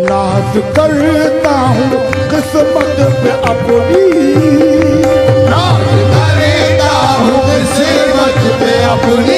नाज करता हूँ किस्मत पे अपनी। नाज करता हूँ किस्मत पे अपनी।